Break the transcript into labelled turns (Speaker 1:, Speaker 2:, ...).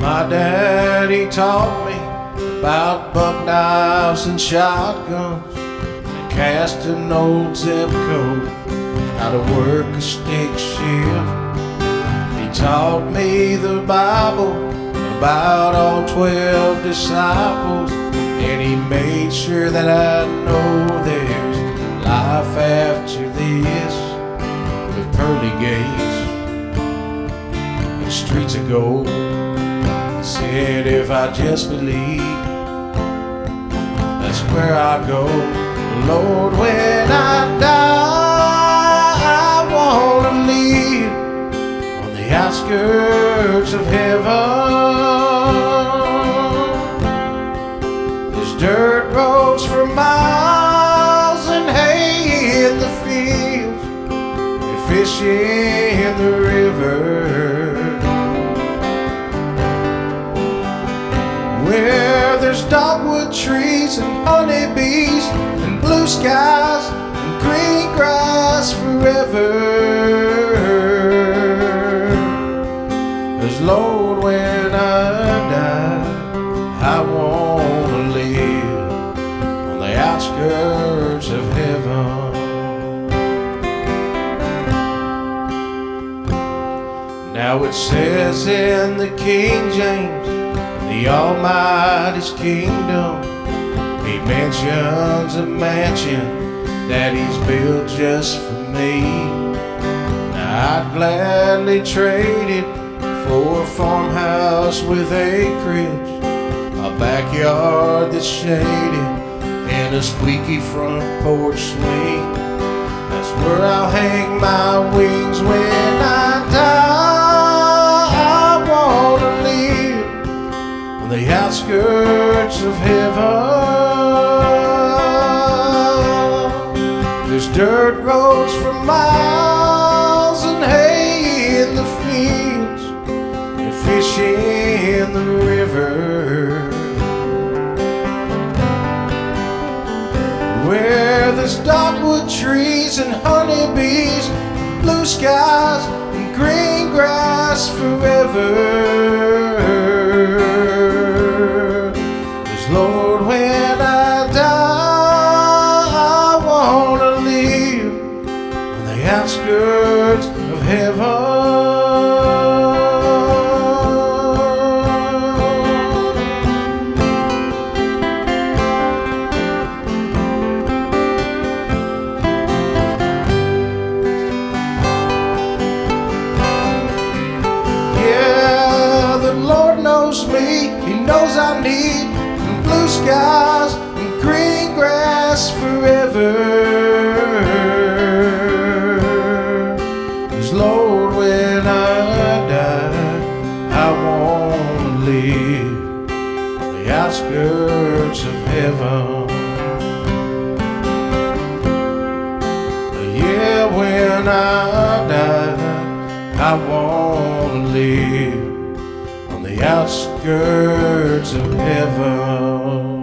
Speaker 1: My daddy taught me about buck knives and shotguns and casting old Zebco, how to work a stick shift. He taught me the Bible about all twelve disciples, and he made sure that I know there's life after this with pearly gates and streets of gold. Said, if I just believe, that's where I go. Lord, when I die, I want to leave on the outskirts of heaven. There's dirt trees and honeybees and blue skies and green grass forever. Cause Lord, when I die, I want to live on the outskirts of heaven. Now it says in the King James, the Almighty's kingdom, mentions a mansion that he's built just for me. I'd gladly trade it for a farmhouse with acreage, a backyard that's shaded, and a squeaky front porch swing. That's where I'll hang my wings when I die. I wanna live on the outskirts dirt roads for miles and hay in the fields and fish in the river. Where there's dogwood trees and honeybees, blue skies and green grass forever. Cause Lord, outskirts of heaven. Yeah, the Lord knows me. He knows I need blue skies and green grass forever. The outskirts of heaven. Yeah, when I die, I want to live on the outskirts of heaven.